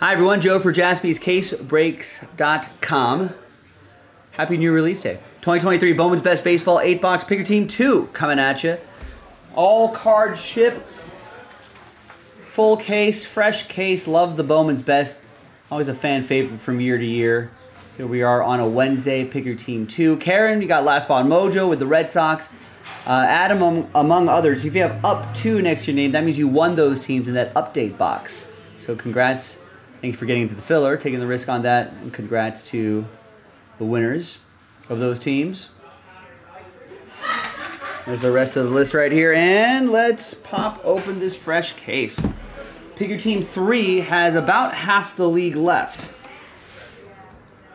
Hi, everyone. Joe for jaspyscasebreaks.com. Happy new release day. 2023 Bowman's Best Baseball 8 box picker team 2 coming at you. All card ship. Full case, fresh case. Love the Bowman's Best. Always a fan favorite from year to year. Here we are on a Wednesday, picker team 2. Karen, you got Last Spot Mojo with the Red Sox. Uh, Adam, um, among others, if you have up two next to your name, that means you won those teams in that update box. So congrats Thank you for getting into the filler, taking the risk on that, and congrats to the winners of those teams. There's the rest of the list right here, and let's pop open this fresh case. Pick your team three has about half the league left.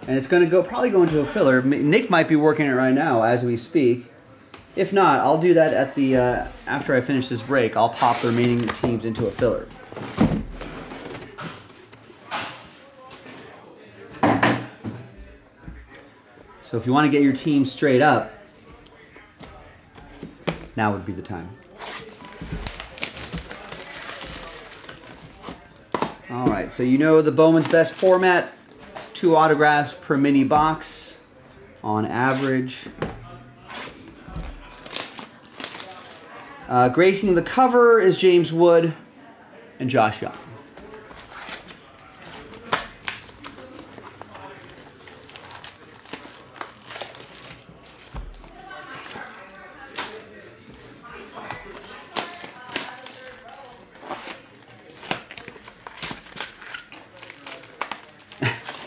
And it's going to go probably go into a filler. Nick might be working it right now as we speak. If not, I'll do that at the uh, after I finish this break. I'll pop the remaining teams into a filler. So if you want to get your team straight up, now would be the time. All right, so you know the Bowman's best format, two autographs per mini box on average. Uh, gracing the cover is James Wood and Josh Jung.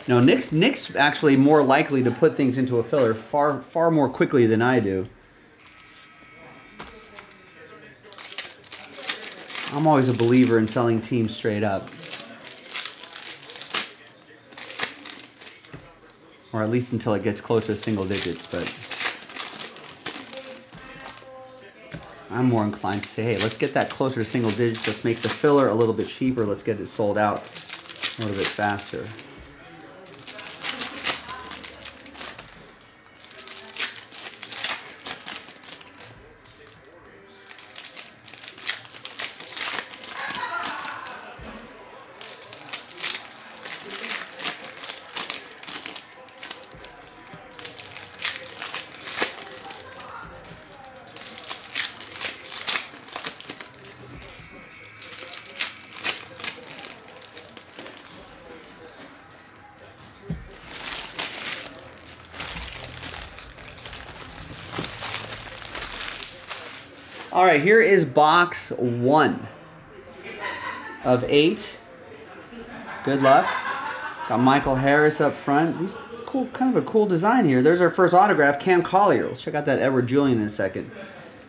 No, Nick's Nick's actually more likely to put things into a filler far far more quickly than I do. I'm always a believer in selling teams straight up. Or at least until it gets close to single digits, but I'm more inclined to say, hey, let's get that closer to single digits. Let's make the filler a little bit cheaper. Let's get it sold out a little bit faster. All right, here is box one of eight. Good luck. Got Michael Harris up front. It's cool, kind of a cool design here. There's our first autograph, Cam Collier. We'll check out that Edouard Julien in a second.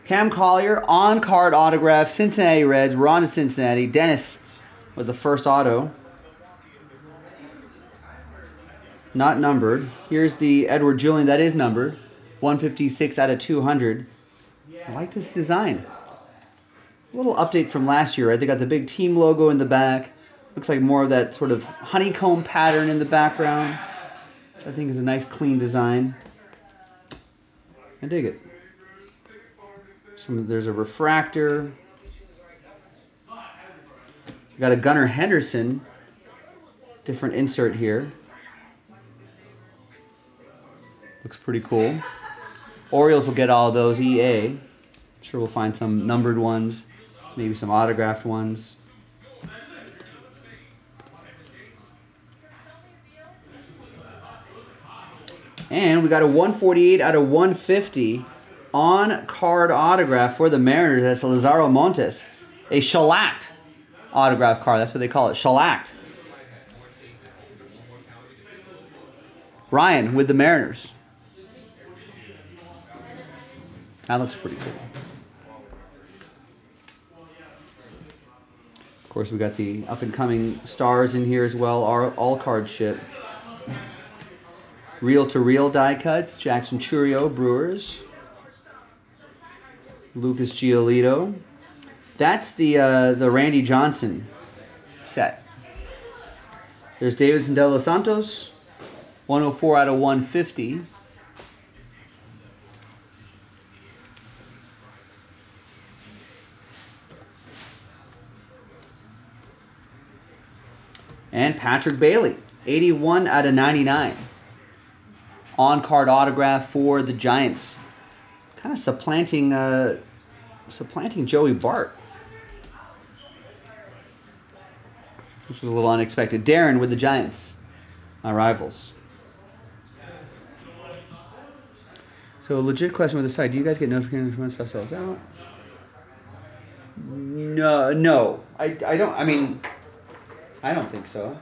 Cam Collier, on-card autograph, Cincinnati Reds. We're on to Cincinnati. Dennis with the first auto. Not numbered. Here's the Edouard Julien. That is numbered. 156 out of 200. I like this design. A little update from last year, right? They got the big team logo in the back. Looks like more of that sort of honeycomb pattern in the background. Which I think is a nice clean design. I dig it. Some there's a refractor. Got a Gunnar Henderson. Different insert here. Looks pretty cool. Orioles will get all those EA. I'm Sure, we'll find some numbered ones, maybe some autographed ones. And we got a 148 out of 150 on card autograph for the Mariners. That's Lazaro Montes. A shellacked autograph card. That's what they call it. Shellacked. Ryan with the Mariners. That looks pretty cool. Of course, we got the up and coming stars in here as well. Our all card ship. Reel to reel die cuts. Jackson Chourio, Brewers. Lucas Giolito. That's the uh, the Randy Johnson set. There's Deyvison De Los Santos. 104 out of 150. And Patrick Bailey, 81 out of 99. On card autograph for the Giants. Kind of supplanting, uh, supplanting Joey Bart. Which was a little unexpected. Darren with the Giants, my rivals. So a legit question with the side. Do you guys get notifications when stuff sells out? No, no, I, I don't. I mean, I don't think so.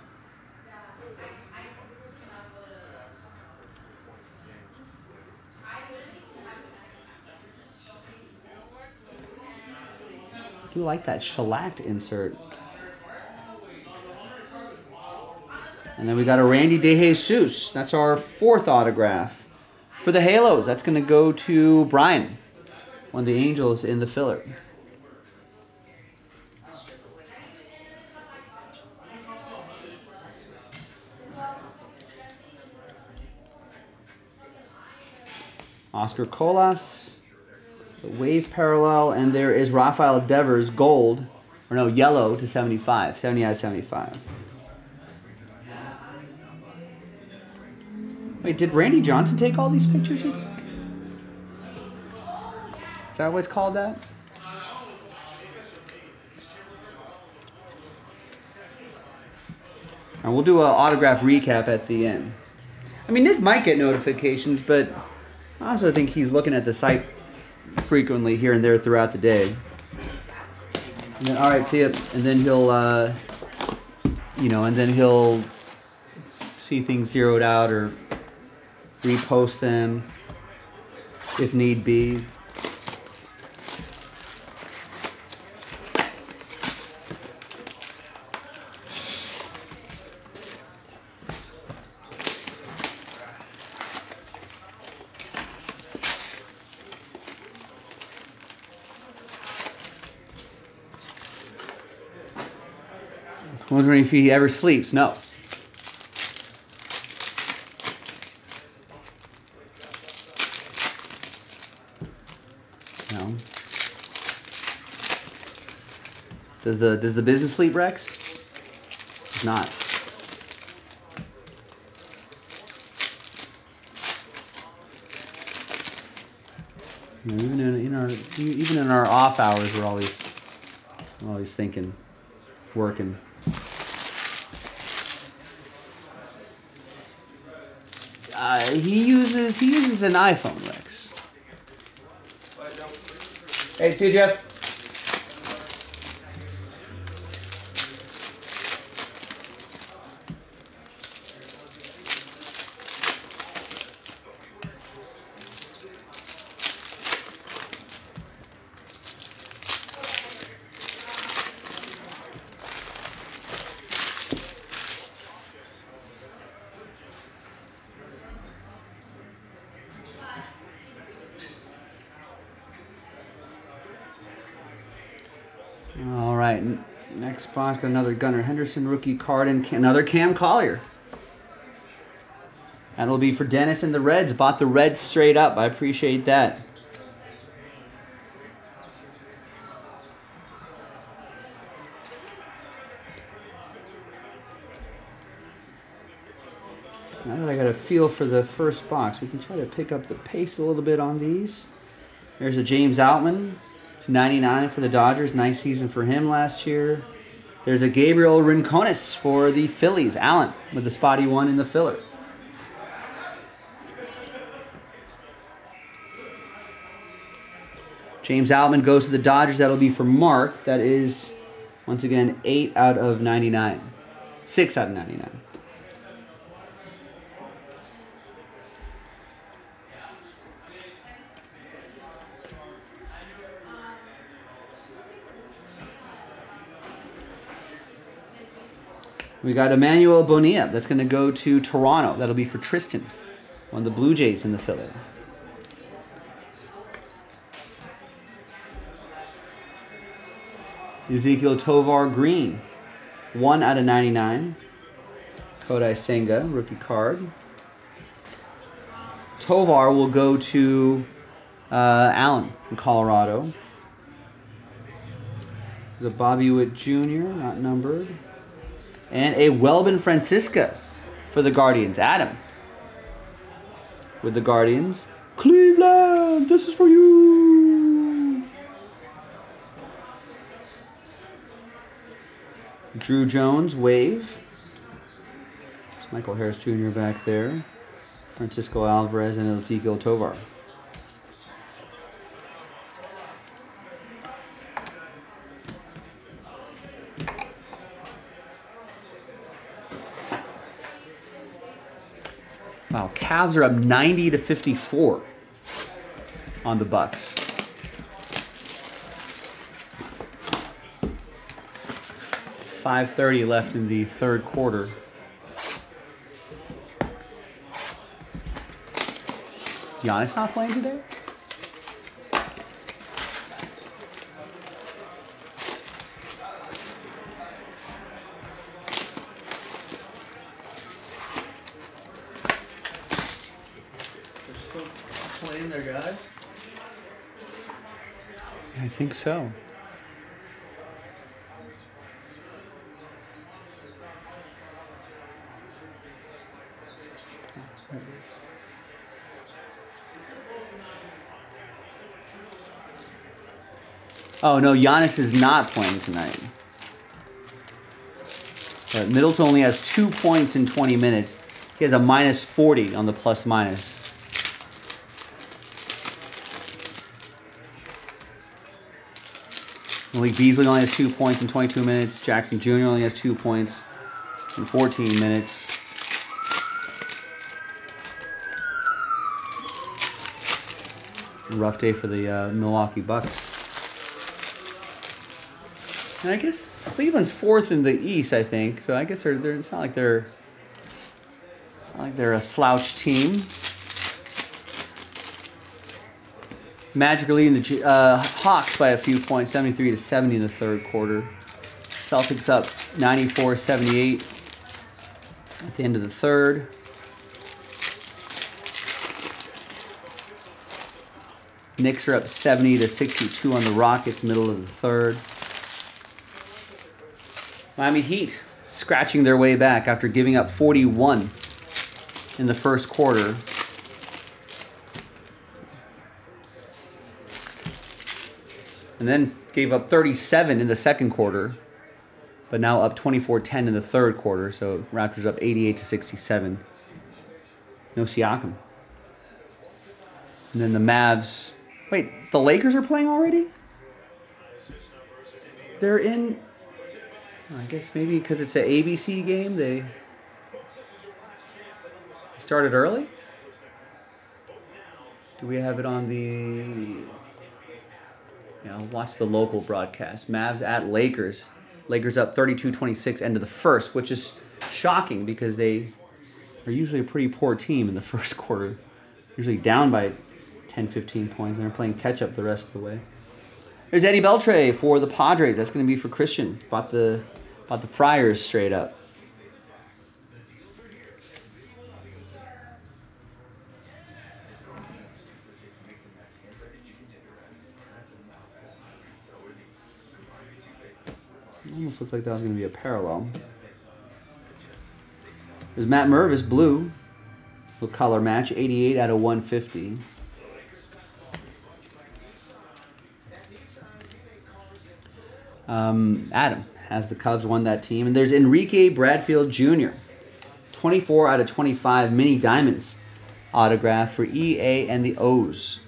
I do like that shellacked insert. And then we got a Randy DeJesus. That's our fourth autograph. For the Halos, that's going to go to Brian. One of the Angels in the filler. Oscar Colas, the wave parallel, and there is Rafael Devers gold, or no, yellow to 75, 70 out of 75. Wait, did Randy Johnson take all these pictures, you think? Is that what it's called that? And we'll do an autograph recap at the end. I mean, Nick might get notifications, but I also think he's looking at the site frequently here and there throughout the day. And then, all right, see it, and then he'll, uh, you know, and then he'll see things zeroed out or repost them if need be. If he ever sleeps. No. No. Does the does the business sleep, Rex? It's not. Even in, in our even in our off hours, we're always we're always thinking, working. Uh, he uses he uses an iPhone, Rex. Hey, see you, Jeff. All right, n- box, got another Gunnar Henderson rookie card and another Cam Collier. That'll be for Dennis and the Reds. Bought the Reds straight up. I appreciate that. Now that I got a feel for the first box, we can try to pick up the pace a little bit on these. There's a James Outman to 99 for the Dodgers. Nice season for him last year. There's a Gabriel Rincones for the Phillies. Allen with the spotty one in the filler. James Outman goes to the Dodgers. That'll be for Mark. That is, once again, 8 out of 99. 6 out of 99. We got Emmanuel Bonilla. That's going to go to Toronto. That'll be for Tristan. Of the Blue Jays in the filler. Ezequiel Tovar Green. 1 out of 99. Kodai Senga, rookie card. Tovar will go to uh, Allen in Colorado. There's a Bobby Witt Jr., not numbered. And a Welbyn Francisca for the Guardians. Adam. With the Guardians. Cleveland, this is for you. Drew Jones, wave. It's Michael Harris Jr. back there. Francisco Alvarez and Ezequiel Tovar. Wow, Cavs are up 90 to 54 on the Bucks. Five thirty left in the third quarter. Is Giannis not playing today? Think so. Oh no, Giannis is not playing tonight. But Middleton only has two points in 20 minutes. He has a minus 40 on the plus minus. Malik Beasley only has two points in 22 minutes. Jackson Jr. only has two points in 14 minutes. Rough day for the uh, Milwaukee Bucks. And I guess Cleveland's fourth in the East, I think. So I guess they're, they're it's not like they're not like they're a slouch team. Magic are leading the uh, Hawks by a few points, 73 to 70 in the third quarter. Celtics up 94-78 at the end of the third. Knicks are up 70 to 62 on the Rockets, middle of the third. Miami Heat scratching their way back after giving up 41 in the first quarter. And then gave up 37 in the second quarter, but now up 24-10 in the third quarter. So Raptors up 88 to 67. No Siakam. And then the Mavs. Wait, the Lakers are playing already? They're in. I guess maybe because it's an ABC game, they started early. Do we have it on the? Yeah, I'll watch the local broadcast. Mavs at Lakers. Lakers up 32-26 end of the first, which is shocking because they are usually a pretty poor team in the first quarter. Usually down by 10, 15 points, and they're playing catch up the rest of the way. There's Eddie Beltre for the Padres. That's going to be for Christian. Bought the bought the Friars straight up. Almost looked like that was going to be a parallel. There's Matt Mervis, blue. Little color match, 88 out of 150. Um, Adam has the Cubs won that team. And there's Enrique Bradfield Jr. 24 out of 25 mini diamonds autograph for EA and the O's.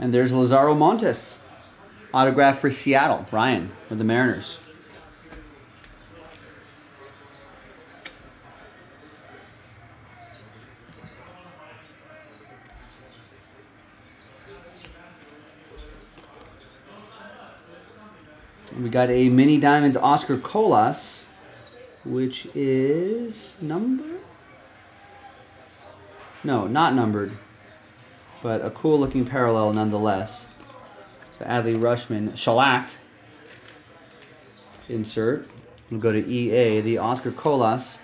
And there's Lazaro Montes. Autograph for Seattle. Brian for the Mariners. We got a mini diamond Oscar Colas, which is number? No, not numbered, but a cool looking parallel nonetheless. So Adley Rutschman, shellacked. Insert. We'll go to EA. The Oscar Colas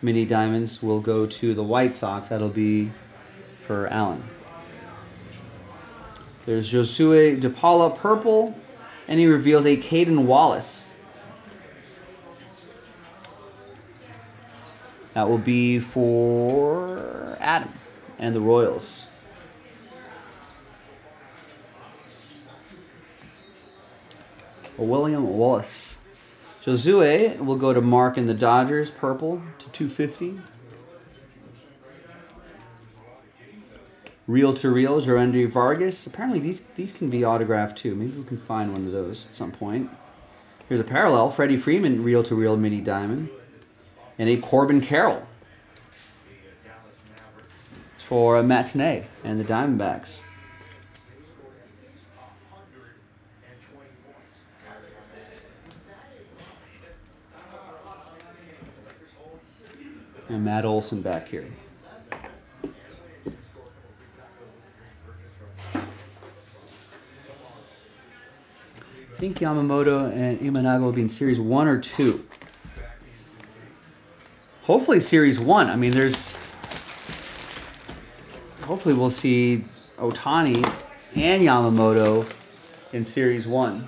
mini diamonds will go to the White Sox. That'll be for Allen. There's Josue DePaula purple, and he reveals a Cayden Wallace. That will be for Adam and the Royals. William Wallace. Josue will go to Mark and the Dodgers, purple to 250. Real to Real, Joendy Vargas. Apparently these these can be autographed too. Maybe we can find one of those at some point. Here's a parallel, Freddie Freeman, Real to Real Mini Diamond. And a Corbin Carroll. It's for a matinee and the Diamondbacks. And Matt Olson back here. I think Yamamoto and Imanaga will be in Series 1 or 2. Hopefully Series 1. I mean, there's... Hopefully we'll see Ohtani and Yamamoto in Series 1.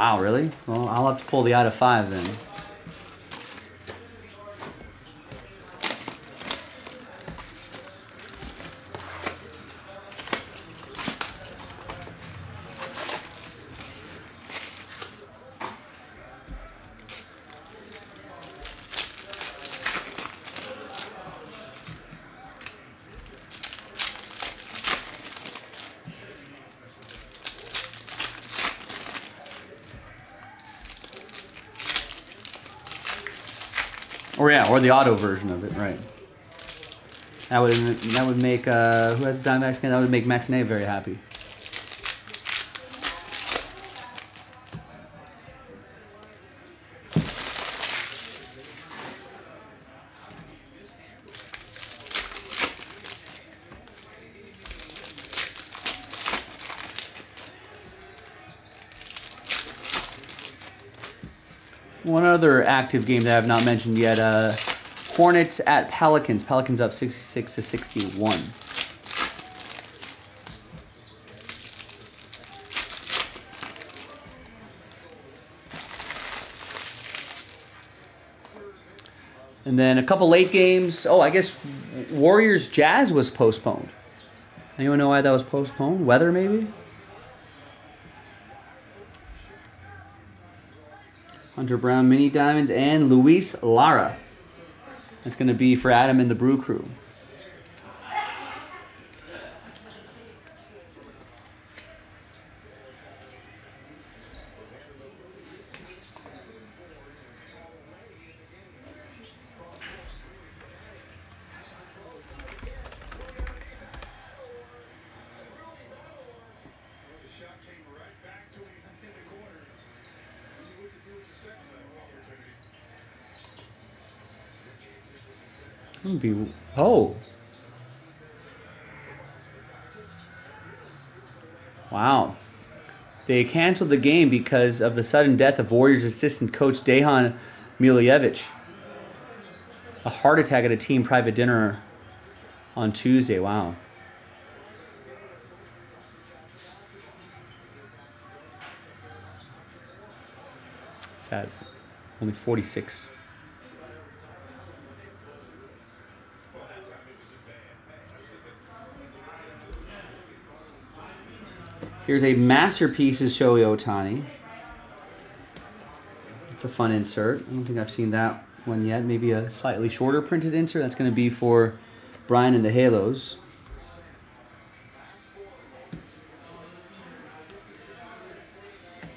Wow, really? Well, I'll have to pull the out of five then. Or yeah, or the auto version of it, right? That would that would make uh, who has Diamondbacks skin? That would make Matinee very happy. One other active game that I have not mentioned yet, uh, Hornets at Pelicans. Pelicans up 66 to 61. And then a couple late games. Oh, I guess Warriors Jazz was postponed. Anyone know why that was postponed? Weather, maybe? Hunter Brown Mini Diamonds, and Luis Lara. That's going to be for Adam and the Brew Crew. Hmm. Be oh. Wow. They canceled the game because of the sudden death of Warriors assistant coach Dejan Milojevic. A heart attack at a team private dinner on Tuesday. Wow. Sad. Only 46. Here's a masterpiece Masterpieces Shohei Ohtani. It's a fun insert. I don't think I've seen that one yet. Maybe a slightly shorter printed insert. That's going to be for Brian and the Halos.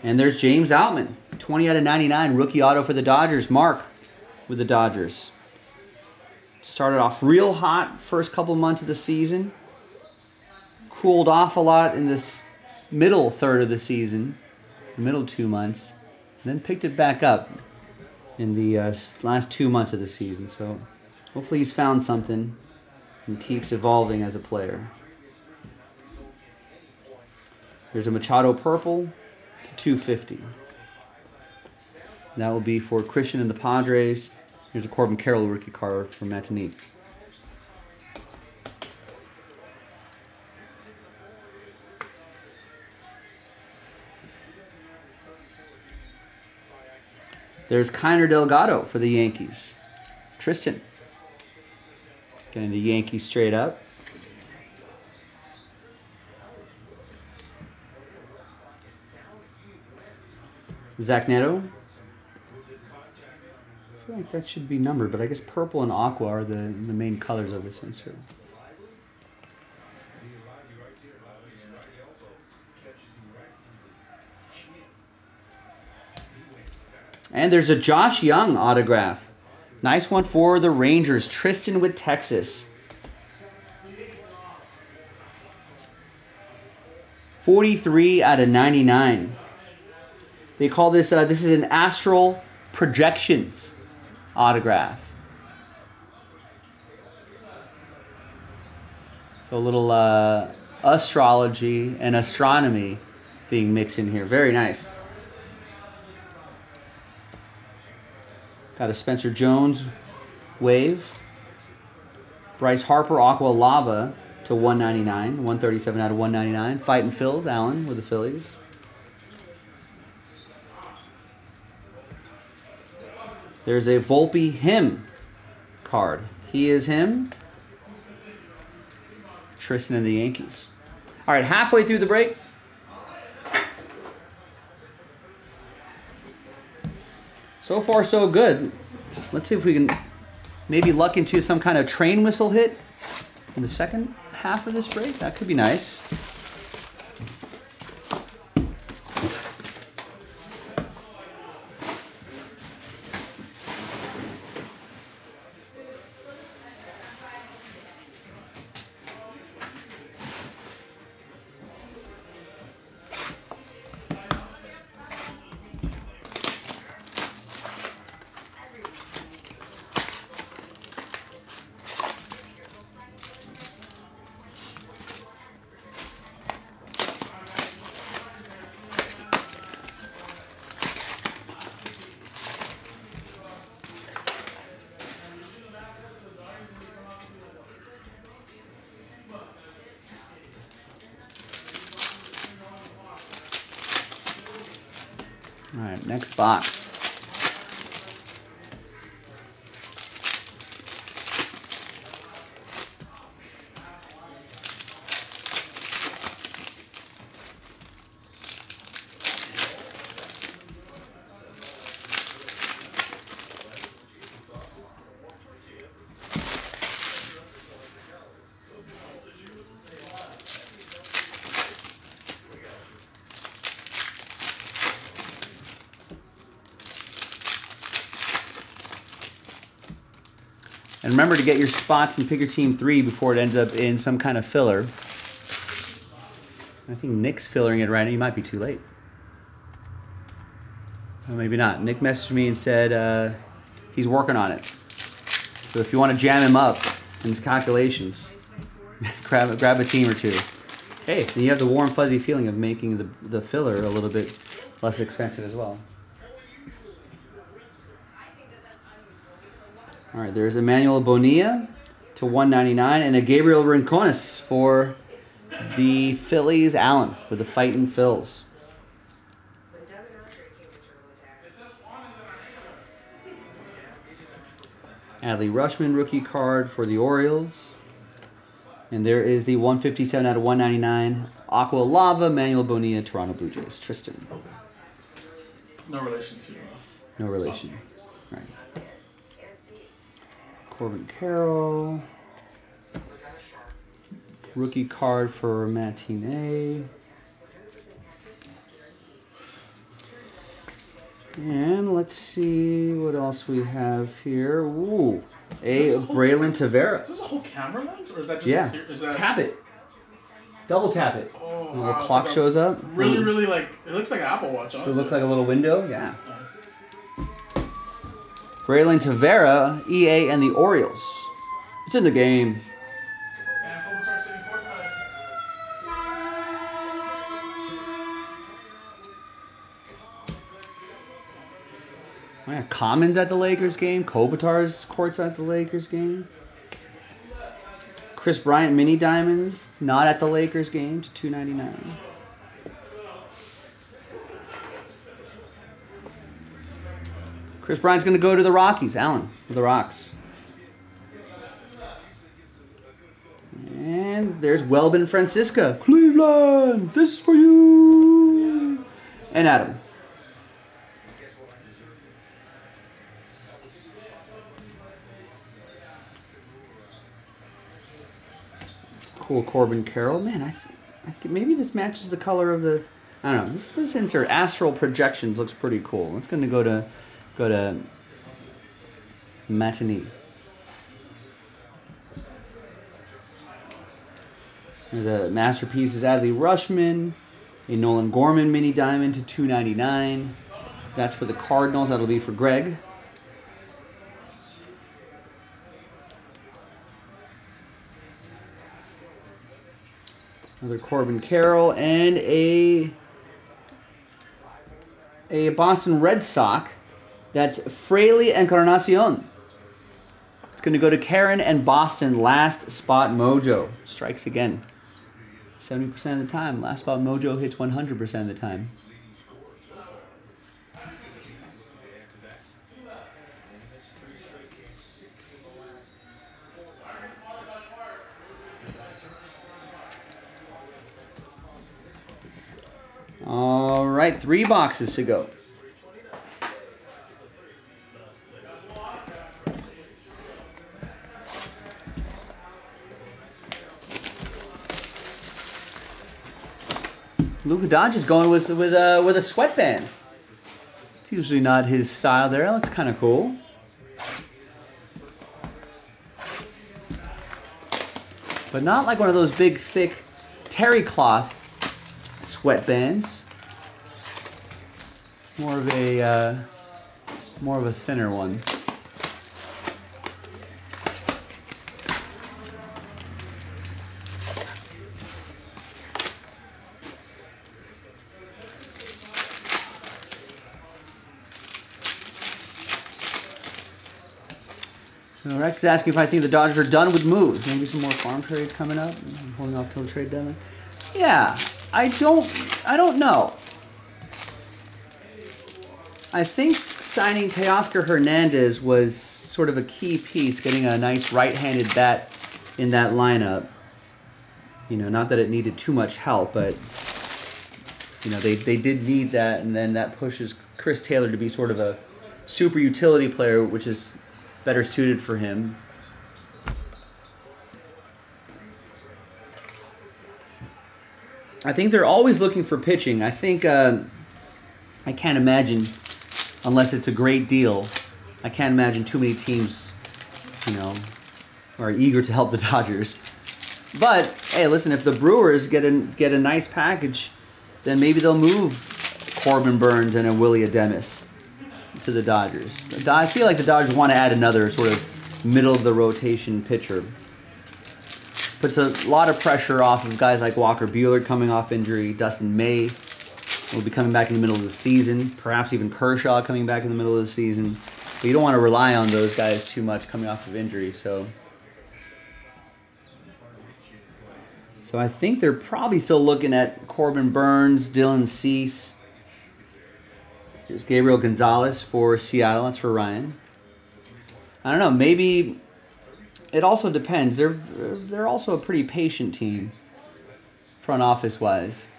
And there's James Outman. 20 out of 99. Rookie auto for the Dodgers. Mark with the Dodgers. Started off real hot first couple months of the season. Cooled off a lot in this middle third of the season, middle two months, then picked it back up. in the uh, last two months of the season. So hopefully he's found something and keeps evolving as a player. There's a Machado purple to 250. That will be for Christian and the Padres. Here's a Corbin Carroll rookie card for Matinique. There's Keiner Delgado for the Yankees. Tristan. Getting the Yankees straight up. Zach Neto. I feel like that should be numbered, but I guess purple and aqua are the, the main colors of this insert. And there's a Josh Jung autograph. Nice one for the Rangers. Tristan with Texas. 43 out of 99. They call this, uh, this is an Astral Projections autograph. So a little uh, astrology and astronomy being mixed in here. Very nice. Got a Spencer Jones wave. Bryce Harper Aqua Lava to 199, 137 out of 199. Fighting Phils, Allen with the Phillies. There's a Volpe him card. He is him. Tristan and the Yankees. All right, halfway through the break. So far, so good. Let's see if we can maybe luck into some kind of train whistle hit in the second half of this break. That could be nice. Next box. Remember to get your spots and pick your team three before it ends up in some kind of filler. I think Nick's fillering it right now. You might be too late. Or maybe not. Nick messaged me and said uh, he's working on it. So if you want to jam him up in his calculations, grab, grab a team or two. Hey, then you have the warm, fuzzy feeling of making the, the filler a little bit less expensive as well. All right, there's Emmanuel Bonilla to 199 and a Gabriel Rincones for the Phillies. Allen with the Fighting Phils. Adley Rutschman rookie card for the Orioles. And there is the 157 out of 199 Aqua Lava Manuel Bonilla Toronto Blue Jays. Tristan. No relation to. you. No relation. Corbin Carroll. Rookie card for Matinee. And let's see what else we have here. Ooh, a Is this a whole- Braylin Is Tavera. this a whole camera lens, or is that just? Yeah. A, is that? Tap it. Double tap it. Oh, wow, it's clock like shows up. Really, Mm. really like it looks like an Apple Watch. Does it honestly. look like a little window? Yeah. Braylin Tavera, EA, and the Orioles. It's in the game. Commons at the Lakers game. Kobitar's courts at the Lakers game. Kris Bryant mini diamonds not at the Lakers game to 299. Kris Bryant's going to go to the Rockies. Allen the Rocks. And there's Welbyn Francisca. Cleveland, this is for you. And Adam. Cool Corbin Carroll. Man, I, th- I think maybe this matches the color of the. I don't know. This this insert astral projections looks pretty cool. It's gonna go to go a matinee. There's a masterpiece is Adley Rutschman, a Nolan Gorman mini diamond to 299. That's for the Cardinals. That'll be for Greg. Another Corbin Carroll and a a Boston Red Sox. That's Fraley Encarnacion. It's going to go to Karen and Boston. Last spot mojo strikes again. 70% of the time. Last spot mojo hits 100% of the time. All right, three boxes to go. Luka Doncic going with with uh, with a sweatband. It's usually not his style. There, that looks kind of cool. But not like one of those big, thick terry cloth sweatbands. More of a uh, more of a thinner one. So Rex is asking if I think the Dodgers are done with moves. Maybe some more farm trades coming up. I'm holding off till the trade deadline. Yeah, I don't. I don't know. I think signing Teoscar Hernandez was sort of a key piece, getting a nice right-handed bat in that lineup. You know, not that it needed too much help, but you know they, they did need that, and then that pushes Chris Taylor to be sort of a super utility player, which is better suited for him. I think they're always looking for pitching. I think uh, I can't imagine, unless it's a great deal, I can't imagine too many teams, you know, are eager to help the Dodgers. But hey, listen, if the Brewers get a get a nice package, then maybe they'll move Corbin Burnes and a Willy Adames to the Dodgers. I feel like the Dodgers want to add another sort of middle of the rotation pitcher. Puts a lot of pressure off of guys like Walker Buehler coming off injury. Dustin May will be coming back in the middle of the season. Perhaps even Kershaw coming back in the middle of the season. But you don't want to rely on those guys too much coming off of injury. So, so I think they're probably still looking at Corbin Burnes, Dylan Cease. Here's Gabriel Gonzalez for Seattle. That's for Ryan. I don't know. Maybe it also depends. They're they're also a pretty patient team, front office wise.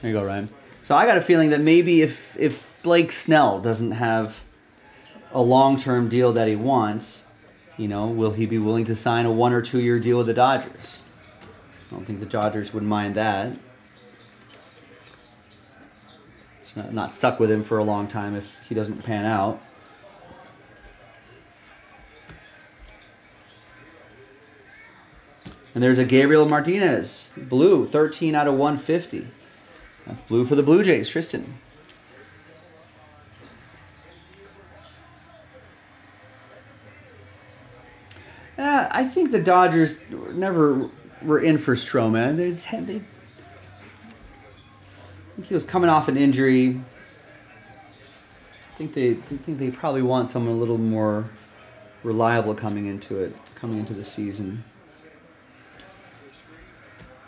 There you go, Ryan. So I got a feeling that maybe if if Blake Snell doesn't have a long term deal that he wants, you know, will he be willing to sign a one or two year deal with the Dodgers? I don't think the Dodgers would mind that. Not stuck with him for a long time if he doesn't pan out. And there's a Gabriel Martinez, blue, 13 out of 150. That's blue for the Blue Jays, Tristan. Uh, I think the Dodgers never were in for Stroman. They, they he was coming off an injury. I think they, think they probably want someone a little more reliable coming into it, coming into the season.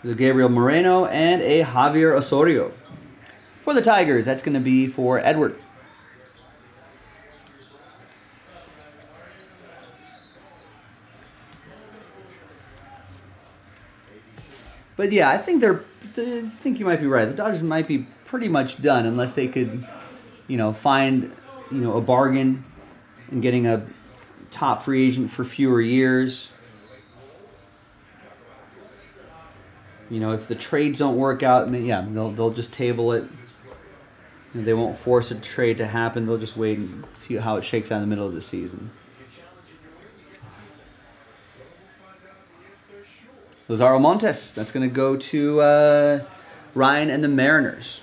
There's a Gabriel Moreno and a Javier Osorio. For the Tigers, that's going to be for Edward. But yeah, I think they're. I think you might be right. The Dodgers might be pretty much done unless they could, you know, find, you know, a bargain and getting a top free agent for fewer years. You know, if the trades don't work out, yeah, they'll they'll just table it. And they won't force a trade to happen. They'll just wait and see how it shakes out in the middle of the season. Lazaro Montes. That's going to go to uh, Ryan and the Mariners.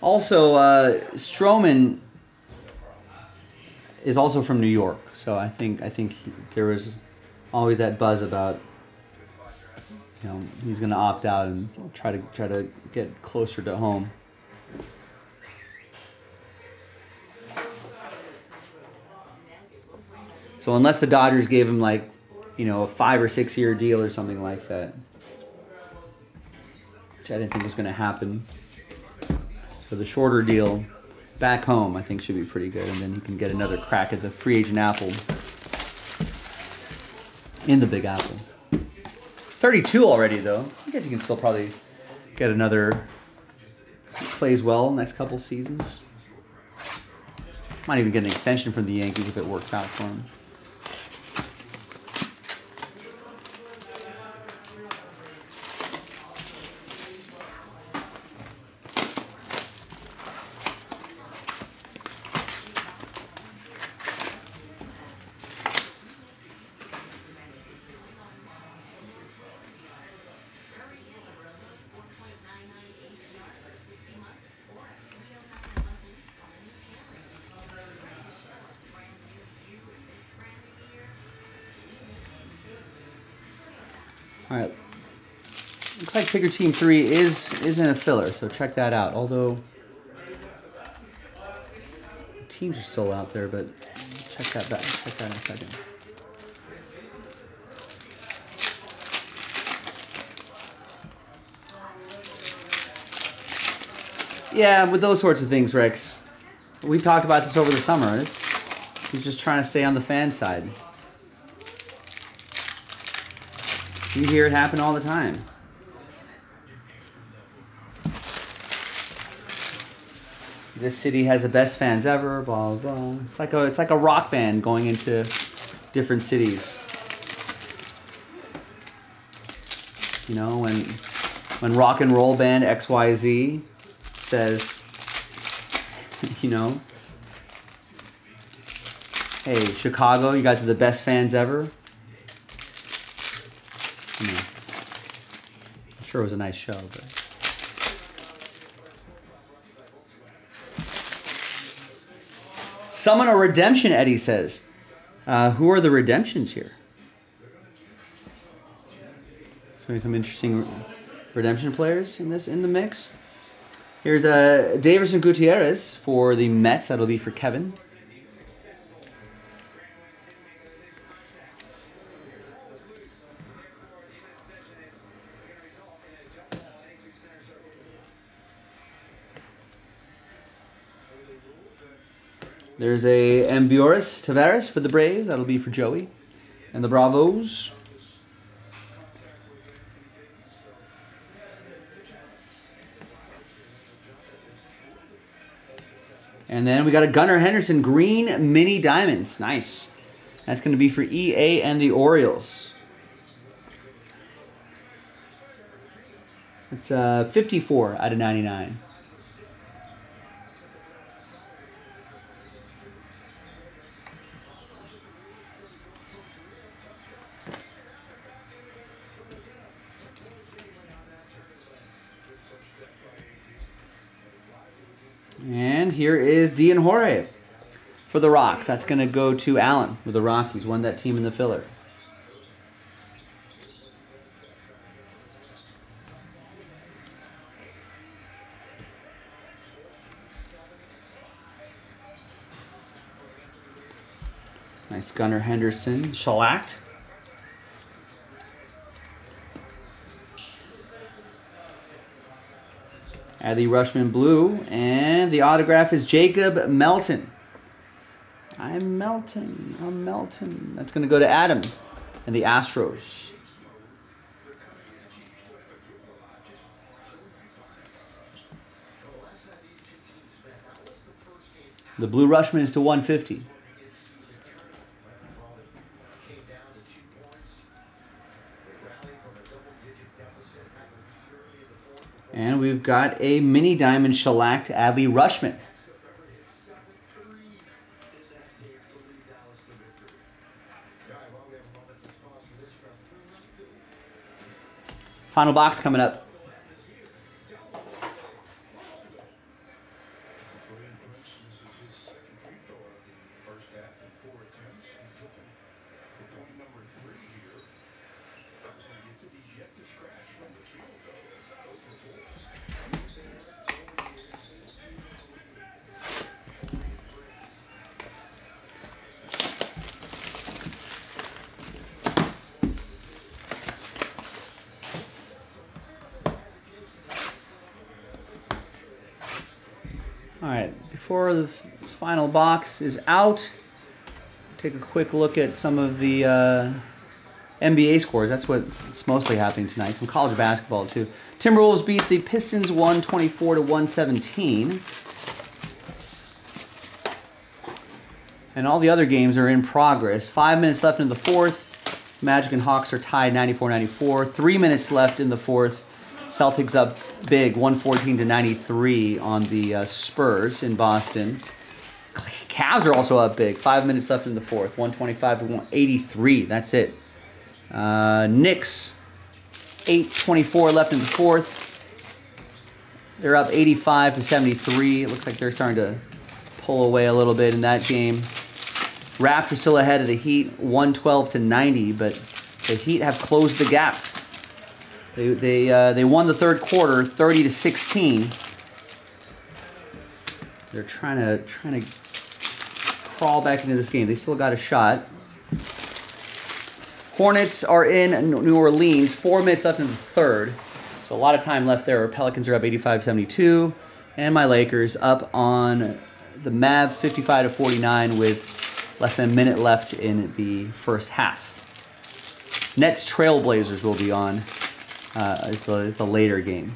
Also, uh, Stroman is also from New York, so I think I think he, there was always that buzz about you know he's going to opt out and try to try to get closer to home. So unless the Dodgers gave him like, you know, a five or six year deal or something like that, which I didn't think was going to happen. So the shorter deal back home, I think, should be pretty good, and then he can get another crack at the free agent apple in the Big Apple. It's 32 already, though. I guess he can still probably get another. Plays well next couple seasons. Might even get an extension from the Yankees if it works out for him. Team 3 is is in a filler, so check that out. Although teams are still out there, but check that back. Check that in a second. Yeah, with those sorts of things, Rex. We talked about this over the summer. It's he's just trying to stay on the fan side. You hear it happen all the time. This city has the best fans ever. Blah blah. blah. It's like a it's like a rock band going into different cities. You know when when rock and roll band X Y Z says, you know, hey Chicago, you guys are the best fans ever. I mean, I'm sure it was a nice show, but. Summon a redemption, Eddie says. Uh, who are the redemptions here? So some interesting redemption players in this in the mix. Here's uh, Davison Gutierrez for the Mets. That'll be for Kevin. There's a Ambioris Tavarez for the Braves. That'll be for Joey. And the Bravos. And then we got a Gunnar Henderson Green Mini Diamonds. Nice. That's going to be for EA and the Orioles. It's uh, 54 out of 99. And Jorge for the Rocks. That's going to go to Allen with the Rockies. Won that team in the filler. Nice Gunnar Henderson. Shellacked. Adley Rutschman blue. And the autograph is Jacob Melton. I'm Melton. I'm Melton. That's going to go to Adam and the Astros. The blue Rutschman is to 150. And we've got a mini diamond shellacked Adley Rutschman. Final box coming up. Final box is out, take a quick look at some of the uh, NBA scores. That's what's mostly happening tonight. Some college basketball too. Timberwolves beat the Pistons 124 to 117. And all the other games are in progress. Five minutes left in the fourth. Magic and Hawks are tied 94-94. Three minutes left in the fourth. Celtics up big, 114 to 93 on the uh, Spurs in Boston. Cavs are also up big. Five minutes left in the fourth, 125 to 183. That's it. Uh, Knicks, 8:24 left in the fourth. They're up 85 to 73. It looks like they're starting to pull away a little bit in that game. Raptors still ahead of the Heat, 112 to 90, but the Heat have closed the gap. They they uh, they won the third quarter, 30 to 16. They're trying to trying to crawl back into this game. They still got a shot. Hornets are in New Orleans. Four minutes left in the third. So a lot of time left there. Pelicans are up 85-72. And my Lakers up on the Mavs 55 to 49 with less than a minute left in the first half. Nets Trailblazers will be on uh, is, the, is the later game.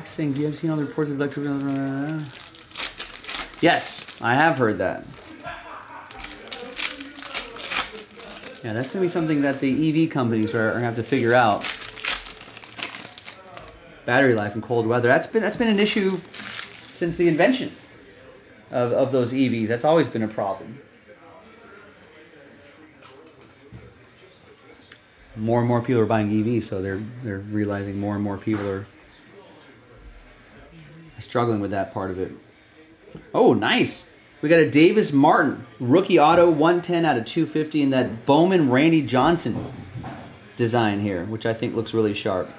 Next thing, do you have seen all the reports of? Yes, I have heard that. Yeah, that's gonna be something that the EV companies are, are gonna have to figure out. Battery life in cold weather. That's been that's been an issue since the invention of, of those EVs. That's always been a problem. More and more people are buying EVs, so they're they're realizing more and more people are struggling with that part of it. Oh, nice. We got a Davis Martin rookie auto 110 out of 250 in that Bowman Randy Johnson design here, which I think looks really sharp.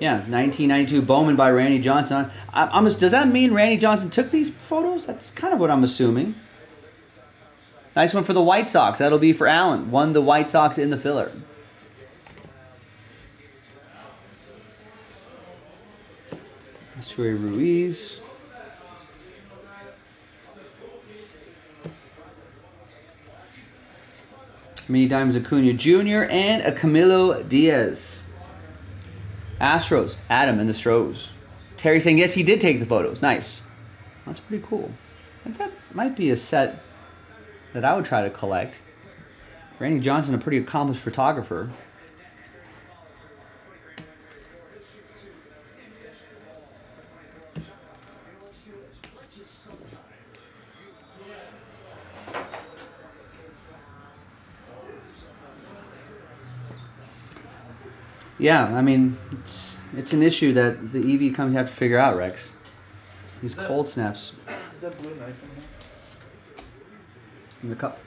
Yeah, 1992 Bowman by Randy Johnson. I, I'm, does that mean Randy Johnson took these photos? That's kind of what I'm assuming. Nice one for the White Sox. That'll be for Allen. Won the White Sox in the filler. Troy Ruiz. Mini Diamonds Acuna Jr. and a Camilo Diaz. Astros, Adam and the Stros. Terry saying, yes, he did take the photos. Nice. That's pretty cool. That might be a set that I would try to collect. Randy Johnson, a pretty accomplished photographer. Yeah, I mean, it's it's an issue that the EV companies have to figure out, Rex. These cold snaps Is that blue knife in here? in the cup.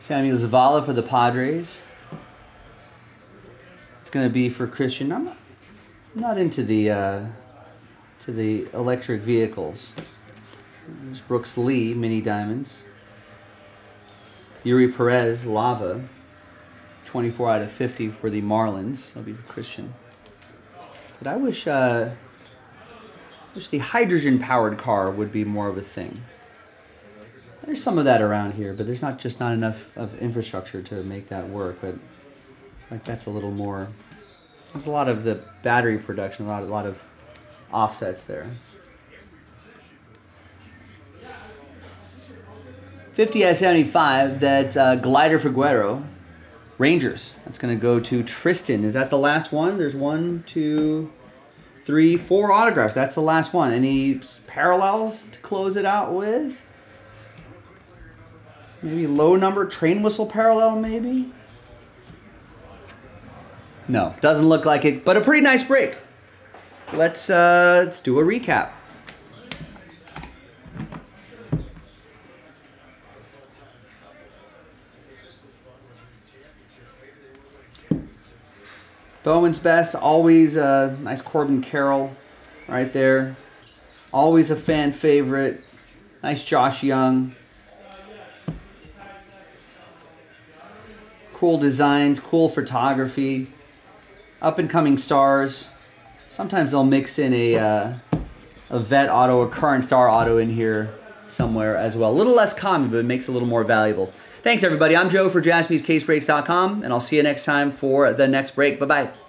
Samuel Zavala for the Padres. It's going to be for Christian. I'm not, I'm not into the uh, to the electric vehicles. There's Brooks Lee mini diamonds. Yuri Perez lava. 24 out of 50 for the Marlins. That'll be Christian. But I wish uh, wish the hydrogen powered car would be more of a thing. There's some of that around here, but there's not just not enough of infrastructure to make that work. But like that's a little more. There's a lot of the battery production, a lot, a lot of offsets there. 50 at 75, that uh, glider for Guerrero. Rangers. That's going to go to Tristan. Is that the last one? There's one, two, three, four autographs. That's the last one. Any parallels to close it out with? Maybe low number train whistle parallel, maybe? No, doesn't look like it, but a pretty nice break. Let's uh, let's do a recap. Bowman's best, always a nice Corbin Carroll right there. Always a fan favorite. Nice Josh Jung. Cool designs, cool photography. Up and coming stars. Sometimes they'll mix in a, uh, a vet auto, a current star auto in here somewhere as well. A little less common, but it makes it a little more valuable. Thanks, everybody. I'm Joe for jaspyscasebreaks.com, and I'll see you next time for the next break. Bye bye.